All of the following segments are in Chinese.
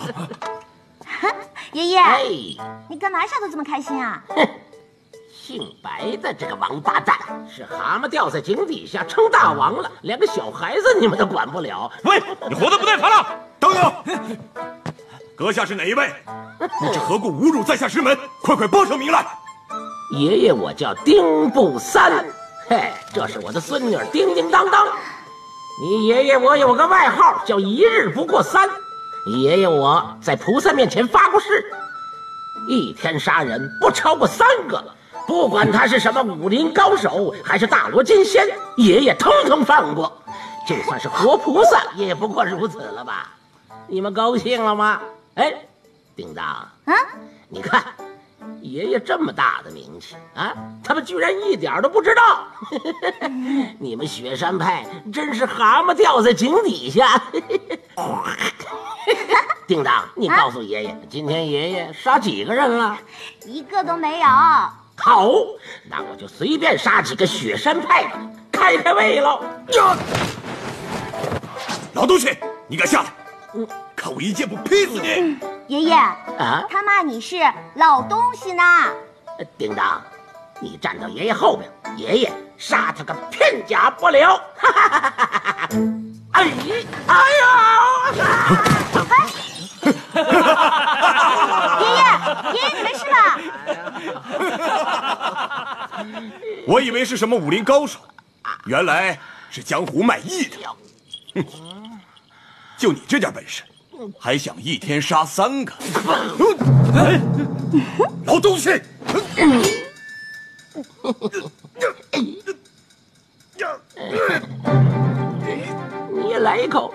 爷爷，哎，你干嘛笑得这么开心啊？哼姓白的这个王八蛋，是蛤蟆掉在井底下称大王了，连个小孩子你们都管不了。喂，你活得不耐烦了？等等，阁下是哪一位？你这何故侮辱在下师门？快快报上名来！爷爷，我叫丁不三，嘿，这是我的孙女儿叮叮当当。你爷爷我有个外号叫一日不过三，爷爷我在菩萨面前发过誓，一天杀人不超过三个，不管他是什么武林高手还是大罗金仙，爷爷通通放过。就算是活菩萨，也不过如此了吧？你们高兴了吗？哎，叮当，啊，你看。爷爷这么大的名气啊，他们居然一点都不知道。你们雪山派真是蛤蟆掉在井底下。叮当，你告诉爷爷，今天爷爷杀几个人了？一个都没有。好，那我就随便杀几个雪山派的，开开胃喽。老东西，你敢下来？看我一剑不劈死你！爷爷，啊，他骂你是老东西呢。叮当，你站到爷爷后边，爷爷杀他个片甲不留。哎，哎呀！爷爷，爷爷，你没事吧？我以为是什么武林高手，原来是江湖卖艺的。哼，就你这点本事！还想一天杀三个？老东西！你也来一口！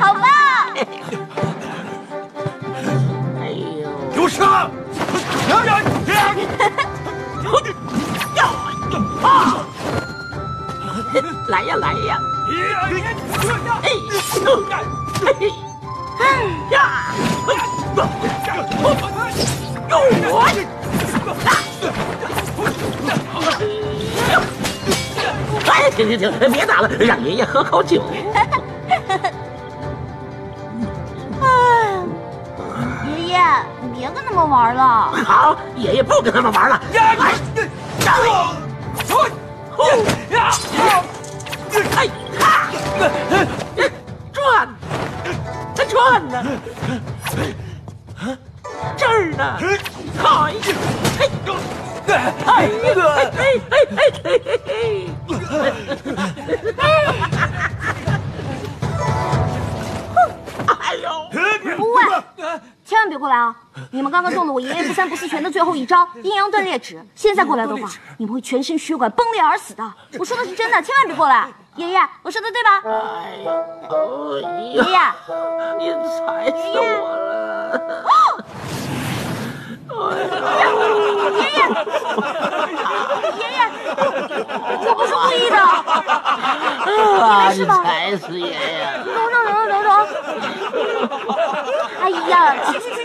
好棒！哎呦！给我上！来呀来呀！哎，呀！哎，停停停！别打了，让爷爷喝口酒。爷爷，你别跟他们玩了。好，爷爷不跟他们玩了。呀！哎哈！转，转呢？这儿呢？哎呀！哎呀！哎哎哎哎三不四拳的最后一招阴阳断裂指，现在过来的话，你们会全身血管崩裂而死的。我说的是真的，千万别过来！爷爷，我说的对吧？哎呀，爷爷，你踩死我了！爷爷，爷爷，我不是故意的，你没事吧？踩死爷爷！等等等等等！哎呀，去去去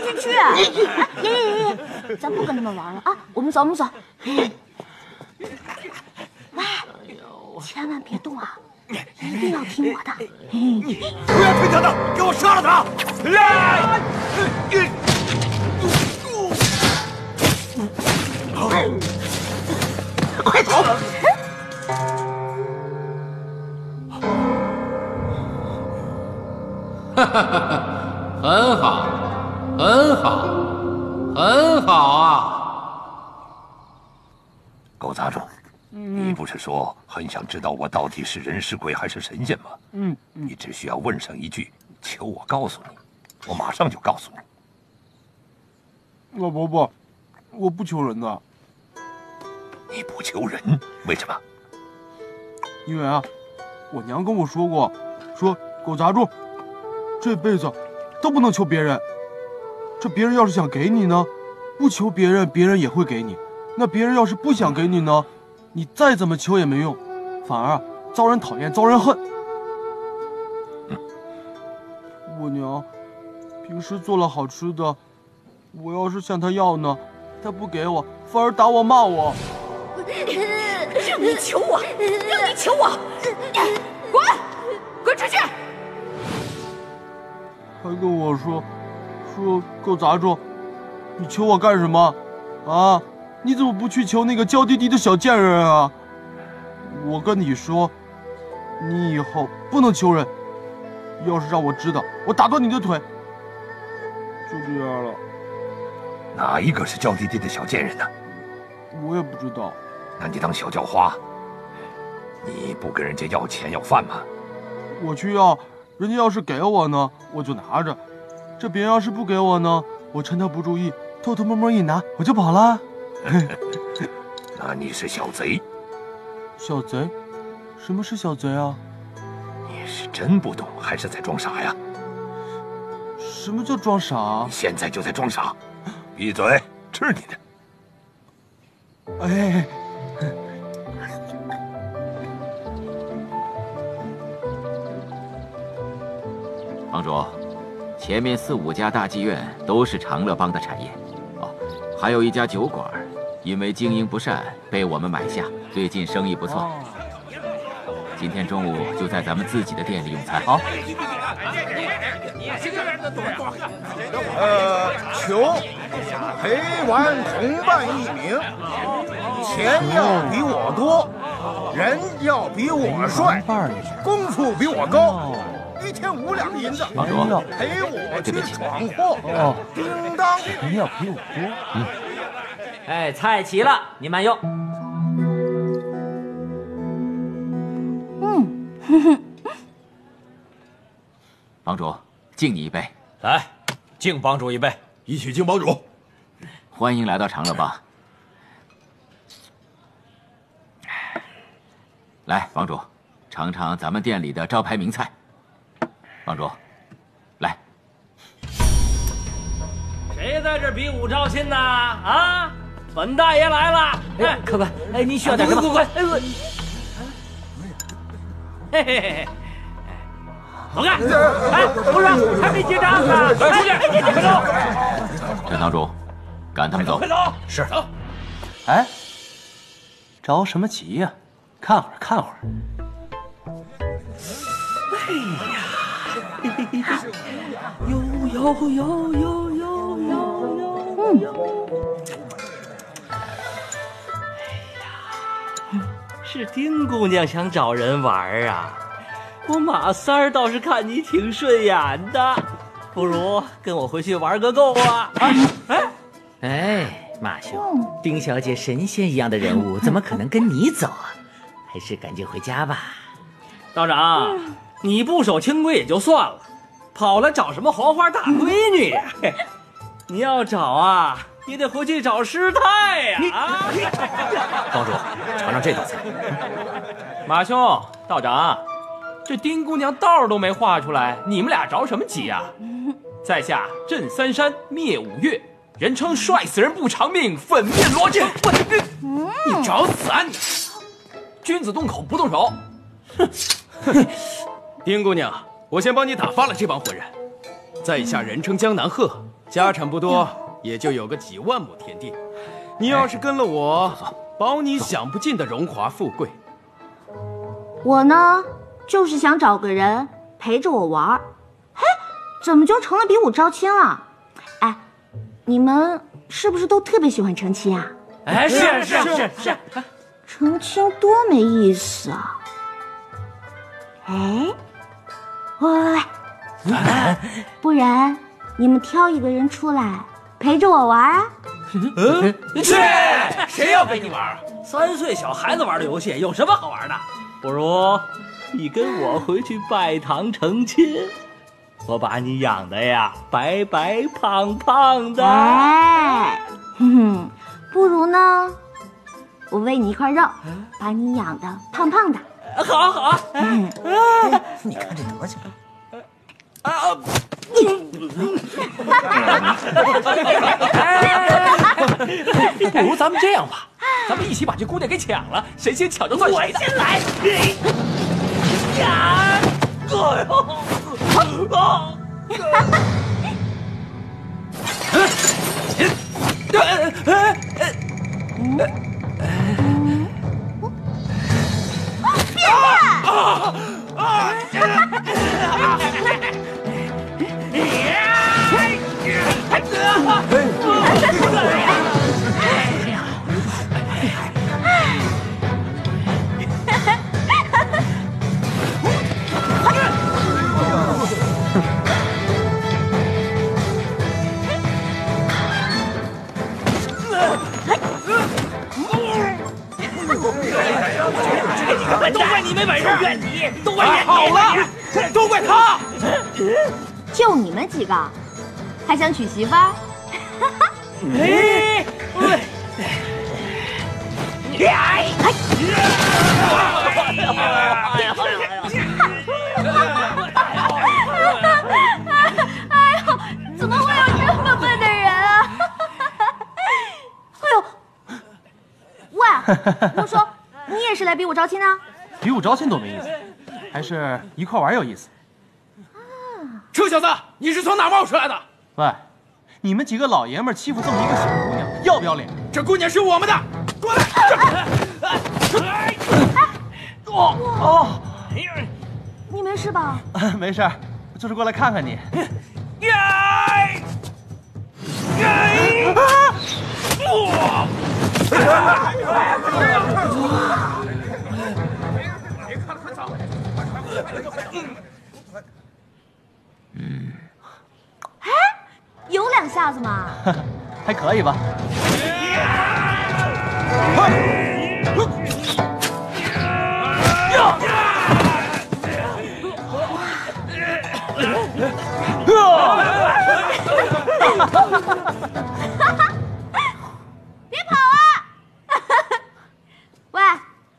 爷爷爷爷，咱不跟他们玩了啊！我们走，我们走。喂，千万别动啊！一定要听我的！不要听他的，给我杀了他！来！快走！哈哈哈！很好，很好，很好啊！狗杂种，你不是说很想知道我到底是人是鬼还是神仙吗？嗯，你只需要问上一句，求我告诉你，我马上就告诉你。老伯伯，我不求人的。你不求人？为什么？因为啊，我娘跟我说过，说狗杂种这辈子。都不能求别人，这别人要是想给你呢，不求别人，别人也会给你。那别人要是不想给你呢，你再怎么求也没用，反而遭人讨厌，遭人恨。我娘平时做了好吃的，我要是向她要呢，她不给我，反而打我骂我。让你求我，让你求我，滚，滚出去！还跟我说，说狗杂种，你求我干什么？啊，你怎么不去求那个娇滴滴的小贱人啊？我跟你说，你以后不能求人，要是让我知道，我打断你的腿。就这样了。哪一个是娇滴滴的小贱人呢？我也不知道。那你当小叫花？你不跟人家要钱要饭吗？我去要，人家要是给我呢，我就拿着；这别人要是不给我呢，我趁他不注意，偷偷摸摸一拿，我就跑了。那你是小贼。小贼？什么是小贼啊？你是真不懂，还是在装傻呀？什么叫装傻？你现在就在装傻！闭嘴，吃你的！哎。前面四五家大妓院都是长乐帮的产业，哦，还有一家酒馆，因为经营不善被我们买下，最近生意不错。今天中午就在咱们自己的店里用餐。好。呃，求陪玩同伴一名，钱要比我多，人要比我帅，功夫比我高。一天五两银子，帮主陪我去闯祸。叮当，您要比我多。嗯。哎，菜齐了，你慢用。嗯，哼哼。帮主，敬你一杯。来，敬帮主一杯，一起敬帮主。欢迎来到长乐帮。来，帮主，尝尝咱们店里的招牌名菜。帮主，来。谁在这比武招亲呢？啊，本大爷来了。哎，客官，哎，您需要点什么？快快快！嘿嘿嘿，走开！哎，不是，还没结账呢。出去！快走！陈堂主，赶他们走。快走！是。走。哎，着什么急呀？看会儿，看会儿。哎呀！有有有有有有有！哎呀，是丁姑娘想找人玩啊！我马三儿倒是看你挺顺眼的，不如跟我回去玩个够啊！哎哎，马兄，丁小姐神仙一样的人物，怎么可能跟你走啊？还是赶紧回家吧。道长。你不守清规也就算了，跑来找什么黄花大闺女呀？你要找啊，也得回去找师太呀！啊！帮主，尝尝这道菜。马兄，道长，这丁姑娘道都没画出来，你们俩着什么急啊？在下镇三山灭五岳，人称帅死人不偿命，粉面罗阵。你找死啊你！君子动口不动手。哼！丁姑娘，我先帮你打发了这帮混人。在下人称江南鹤，家产不多，也就有个几万亩田地。你要是跟了我，保你享不尽的荣华富贵。我呢，就是想找个人陪着我玩。嘿，怎么就成了比武招亲了？哎，你们是不是都特别喜欢成亲啊？哎，是是是是，成亲多没意思啊！哎。喂喂喂，不然你们挑一个人出来陪着我玩啊？嗯，去，谁要陪你玩啊？三岁小孩子玩的游戏有什么好玩的？不如你跟我回去拜堂成亲，我把你养的呀白白胖胖的。哎，哼哼，不如呢，我喂你一块肉，把你养的胖胖的。好啊好啊，嗯，你看这德行！啊！不如咱们这样吧，咱们一起把这姑娘给抢了，谁先抢着算谁的。我先来！呀！哎呦！怪他。就你们几个，还想娶媳妇儿？哎，哎，哎呦，怎么会有这么笨的人啊？哎呦，喂，我说你也是来比我招亲的？比武招亲多没意思，还是一块玩有意思。臭小子，你是从哪冒出来的？喂，你们几个老爷们欺负这么一个小姑娘，要不要脸？这姑娘是我们的，过来！哦哦，你没事吧？没事，就是过来看看你。呀！还可以吧。别跑啊！喂，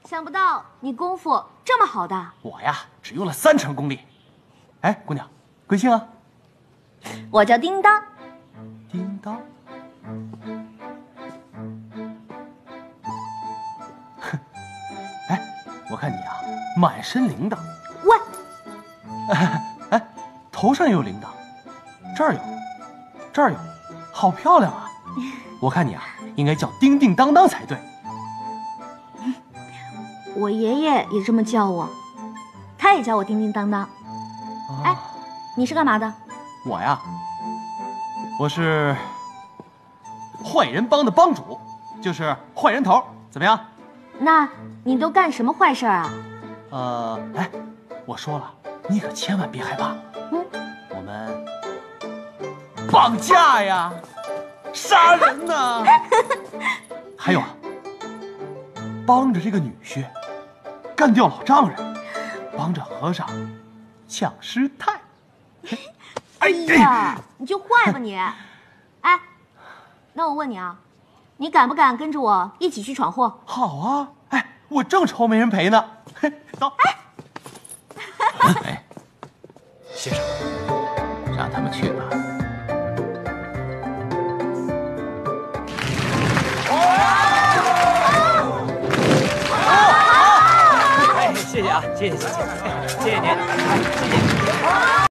想不到你功夫这么好的。我呀，只用了三成功力。哎，姑娘，贵姓啊？我叫叮当。叮当。哼，哎，我看你啊，满身铃铛。喂，哎，头上也有铃铛，这儿有，这儿有，好漂亮啊！我看你啊，应该叫叮叮当当才对。我爷爷也这么叫我，他也叫我叮叮当当。哎，你是干嘛的？我呀，我是坏人帮的帮主，就是坏人头，怎么样？那你都干什么坏事啊？呃，哎，我说了，你可千万别害怕。嗯，我们绑架呀，杀人呐，还有啊，帮着这个女婿干掉老丈人，帮着和尚抢师太。哎呀，你就坏吧你！哎，那我问你啊，你敢不敢跟着我一起去闯祸？好啊，哎，我正愁没人陪呢。走。哎，先生，让他们去吧。哎，谢谢啊，谢谢谢谢，谢谢您，谢谢。